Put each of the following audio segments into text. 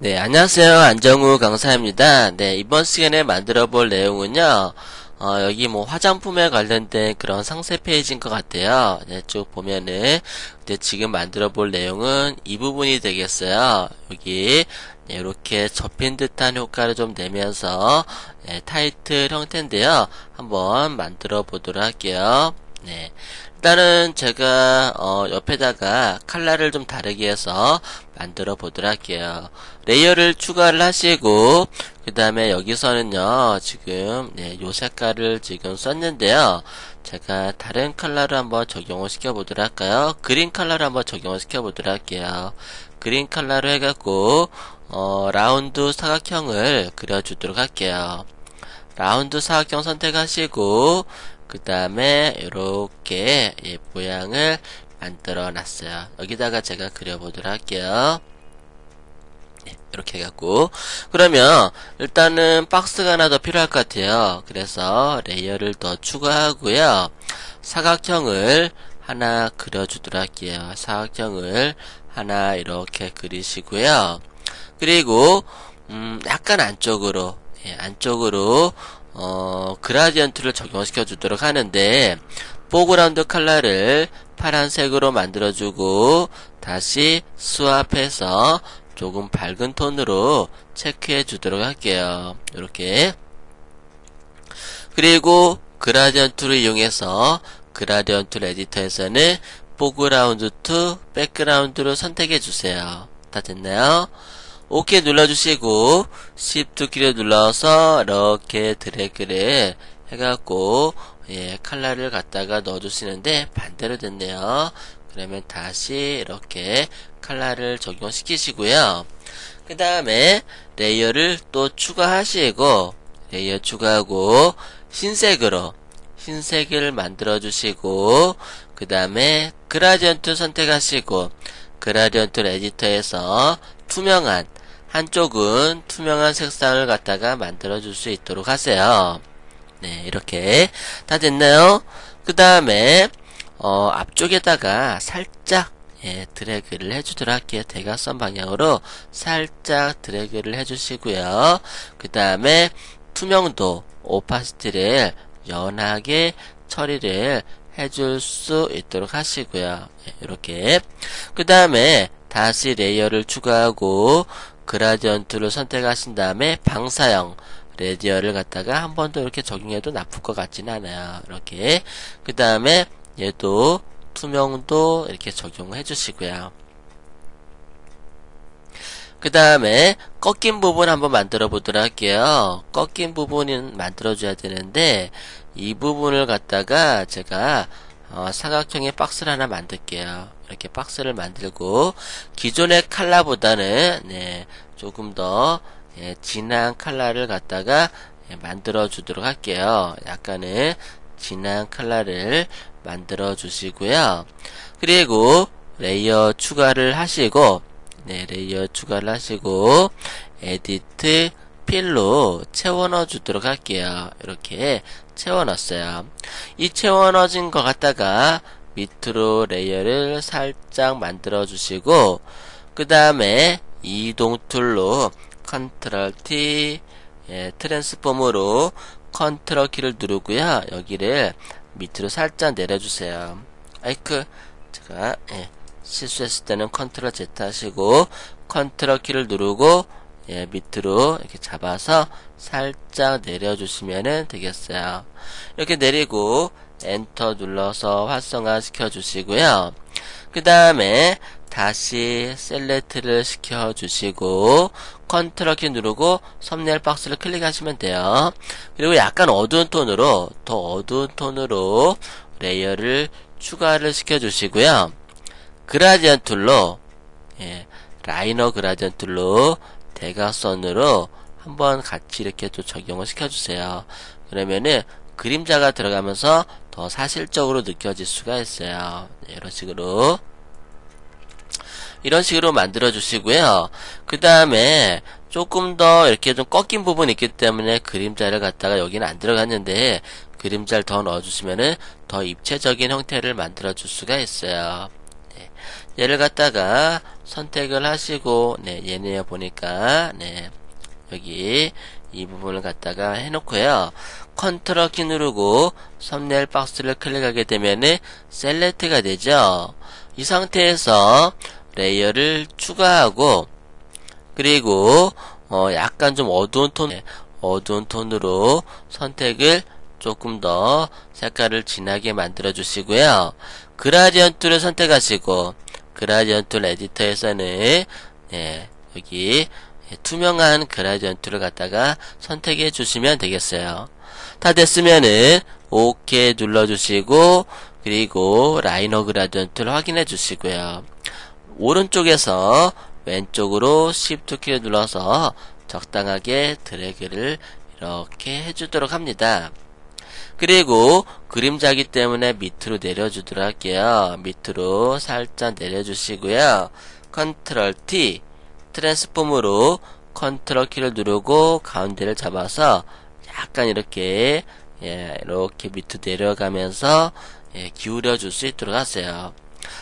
네, 안녕하세요. 안정우 강사입니다. 네, 이번 시간에 만들어 볼 내용은요, 어, 여기 뭐 화장품에 관련된 그런 상세 페이지인 것 같아요. 네, 쭉 보면은, 네, 지금 만들어 볼 내용은 이 부분이 되겠어요. 여기, 네, 이렇게 접힌 듯한 효과를 좀 내면서, 네, 타이틀 형태인데요. 한번 만들어 보도록 할게요. 네. 일단은 제가 어 옆에다가 칼라를 좀 다르게 해서 만들어 보도록 할게요. 레이어를 추가를 하시고 그 다음에 여기서는요 지금 네, 요 색깔을 지금 썼는데요. 제가 다른 컬러를 한번 적용을 시켜 보도록 할까요? green color를 한번 적용을 시켜 보도록 할게요. green color로 해갖고 어, 라운드 사각형을 그려주도록 할게요. 라운드 사각형 선택하시고 그 다음에 이렇게 예, 모양을 만들어 놨어요. 여기다가 제가 그려보도록 할게요. 네, 이렇게 해갖고 그러면 일단은 박스가 하나 더 필요할 것 같아요. 그래서 레이어를 더 추가하고요. 사각형을 하나 그려주도록 할게요. 사각형을 하나 이렇게 그리시고요. 그리고 음, 약간 안쪽으로 예, 안쪽으로 어, gradient를 적용시켜 주도록 하는데 foreground color를 파란색으로 만들어주고 다시 swap해서 조금 밝은 톤으로 체크해 주도록 할게요. 이렇게 그리고 gradient를 이용해서 gradient editor에서는 foreground to background로 선택해 주세요. 다 됐나요? OK 눌러주시고 Shift 키를 눌러서 이렇게 드래그를 해갖고 예, 칼라를 갖다가 넣어주시는데 반대로 됐네요. 그러면 다시 이렇게 칼라를 적용시키시고요. 그 다음에 레이어를 또 추가하시고 레이어 추가하고 흰색으로 흰색을 만들어 주시고 그 다음에 gradient 선택하시고 gradient editor에서 투명한 한쪽은 투명한 색상을 갖다가 만들어 줄 수 있도록 하세요. 네, 이렇게 다 됐나요? 그 다음에 어, 앞쪽에다가 살짝 예, 드래그를 해주도록 할게요. 대각선 방향으로 살짝 드래그를 해주시고요. 그 다음에 투명도, opacity를 연하게 처리를 해줄 수 있도록 하시고요. 예, 이렇게. 그 다음에 다시 레이어를 추가하고 gradient를 선택하신 다음에 방사형 radial을 갖다가 한 번 더 이렇게 적용해도 나쁠 것 같지는 않아요. 이렇게. 그 다음에 얘도 투명도 이렇게 적용해 주시고요. 그 다음에 꺾인 부분 한번 만들어 보도록 할게요. 꺾인 부분은 만들어 줘야 되는데 이 부분을 갖다가 제가 어, 사각형의 박스를 하나 만들게요. 이렇게 박스를 만들고 기존의 칼라보다는 네, 조금 더 예, 진한 칼라를 갖다가 예, 만들어 주도록 할게요. 약간의 진한 칼라를 만들어 주시고요. 그리고 레이어 추가를 하시고 네, 레이어 추가를 하시고 edit fill로 채워 넣어 주도록 할게요. 이렇게 채워 넣었어요. 이 채워 넣어진 것 갖다가 밑으로 레이어를 살짝 만들어 주시고 그 다음에 이동 툴로 컨트롤 T 예, transform으로 control 키를 누르고요. 여기를 밑으로 살짝 내려주세요. 아이크 제가 예, 실수했을 때는 control Z 하시고 컨트롤 키를 누르고 예, 밑으로 이렇게 잡아서 살짝 내려주시면 되겠어요. 이렇게 내리고 엔터 눌러서 활성화 시켜 주시고요. 그 다음에 다시 select를 시켜 주시고 컨트롤 키 누르고 썸네일 박스를 클릭하시면 돼요. 그리고 약간 어두운 톤으로 더 어두운 톤으로 레이어를 추가를 시켜 주시고요. gradient tool로 예, linear gradient tool로 대각선으로 한번 같이 이렇게 또 적용을 시켜주세요. 그러면은 그림자가 들어가면서 더 사실적으로 느껴질 수가 있어요. 네, 이런 식으로 이런 식으로 만들어 주시고요. 그 다음에 조금 더 이렇게 좀 꺾인 부분이 있기 때문에 그림자를 갖다가 여기는 안 들어갔는데 그림자를 더 넣어주시면은 더 입체적인 형태를 만들어 줄 수가 있어요. 네. 얘를 갖다가 선택을 하시고 네 얘네요 보니까 네 여기 이 부분을 갖다가 해놓고요 컨트롤 키 누르고 썸네일 박스를 클릭하게 되면은 select가 되죠 이 상태에서 레이어를 추가하고 그리고 어 약간 좀 어두운 톤 어두운 톤으로 선택을 조금 더 색깔을 진하게 만들어 주시고요. gradient를 선택하시고 gradient editor에서는 네, 여기 투명한 그라디언트를 갖다가 선택해 주시면 되겠어요. 다 됐으면은 OK 눌러 주시고 그리고 라이너 그라디언트를 확인해 주시고요. 오른쪽에서 왼쪽으로 Shift 키를 눌러서 적당하게 드래그를 이렇게 해주도록 합니다. 그리고 그림자기 때문에 밑으로 내려주도록 할게요. 밑으로 살짝 내려주시고요. 컨트롤 T transform으로 컨트롤 키를 누르고 가운데를 잡아서 약간 이렇게 예, 이렇게 밑으로 내려가면서 예, 기울여 줄 수 있도록 하세요.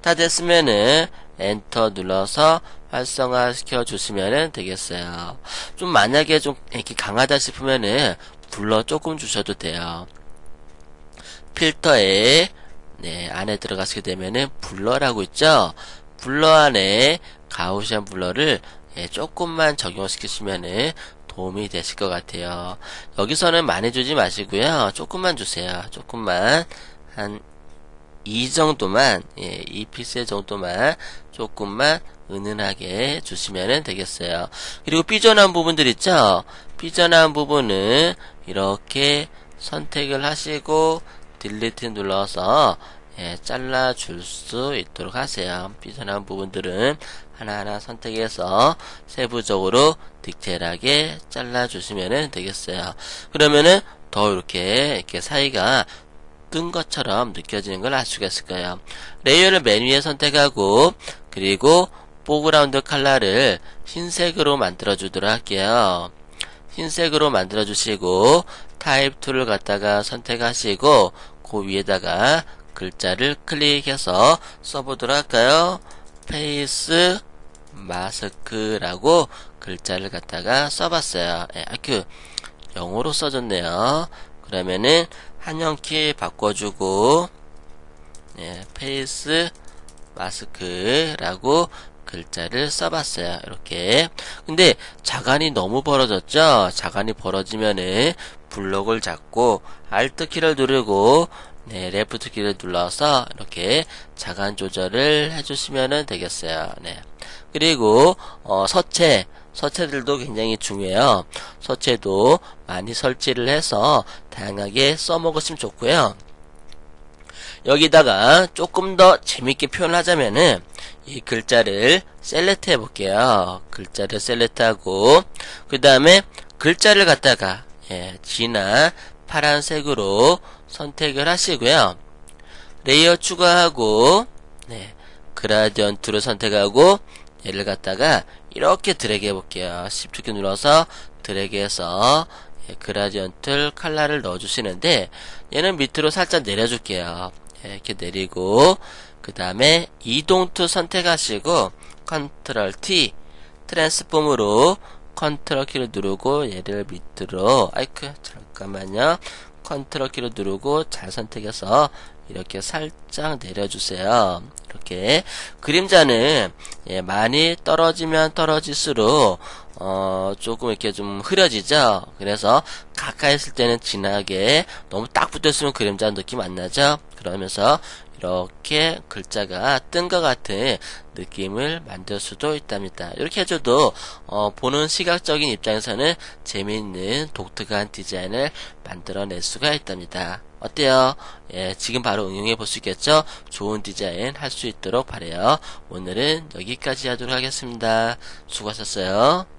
다 됐으면은 엔터 눌러서 활성화 시켜 주시면 되겠어요. 좀 만약에 좀 이렇게 강하다 싶으면은 blur 조금 주셔도 돼요. 필터에 네, 안에 들어가시게 되면은 blur라고 있죠. blur 안에 Gaussian blur를 예, 조금만 적용시키시면은 도움이 되실 것 같아요. 여기서는 많이 주지 마시고요. 조금만 주세요. 조금만 한 이 정도만 예, 이 피스 정도만 조금만 은은하게 주시면 되겠어요. 그리고 삐져나온 부분들 있죠? 삐져나온 부분은 이렇게 선택을 하시고 delete 눌러서 예, 잘라 줄 수 있도록 하세요. 삐져나온 부분들은 하나하나 선택해서 세부적으로 디테일하게 잘라 주시면 되겠어요. 그러면은 더 이렇게 이렇게 사이가 뜬 것처럼 느껴지는 걸 알 수가 있을 거예요. layer를 맨 위에 선택하고 그리고 foreground 컬러를 흰색으로 만들어 주도록 할게요. 흰색으로 만들어 주시고 type tool을 갖다가 선택하시고 그 위에다가 글자를 클릭해서 써보도록 할까요? 페이스 마스크라고 글자를 갖다가 써봤어요. 예, 그 영어로 써졌네요. 그러면은 한영키 바꿔주고 예, 페이스 마스크라고 글자를 써봤어요. 이렇게. 근데 자간이 너무 벌어졌죠? 자간이 벌어지면은 블록을 잡고 Alt 키를 누르고 네, 레프트 키를 눌러서 이렇게 자간 조절을 해주시면 되겠어요. 네. 그리고 어, 서체 서체들도 굉장히 중요해요. 서체도 많이 설치를 해서 다양하게 써먹으시면 좋고요. 여기다가 조금 더 재밌게 표현하자면은 이 글자를 select 해볼게요. 글자를 select하고 그 다음에 글자를 갖다가 예, 진한 파란색으로 선택을 하시고요. layer 추가하고 네, gradient로 선택하고 얘를 갖다가 이렇게 드래그 해볼게요. Shift 눌러서 드래그해서 예, gradient 칼라를 넣어주시는데 얘는 밑으로 살짝 내려줄게요. 예, 이렇게 내리고 그 다음에 이동 tool 선택하시고 컨트롤 T transform으로 컨트롤 키를 누르고 얘를 밑으로 아이크 잠깐만요 컨트롤 키를 누르고 잘 선택해서 이렇게 살짝 내려주세요. 이렇게 그림자는 예, 많이 떨어지면 떨어질수록 어, 조금 이렇게 좀 흐려지죠. 그래서 가까이 있을 때는 진하게 너무 딱 붙어있으면 그림자 느낌 안 나죠. 그러면서 이렇게 글자가 뜬 것 같은 느낌을 만들 수도 있답니다. 이렇게 해줘도 어, 보는 시각적인 입장에서는 재미있는 독특한 디자인을 만들어낼 수가 있답니다. 어때요? 예, 지금 바로 응용해 볼 수 있겠죠? 좋은 디자인 할 수 있도록 바래요. 오늘은 여기까지 하도록 하겠습니다. 수고하셨어요.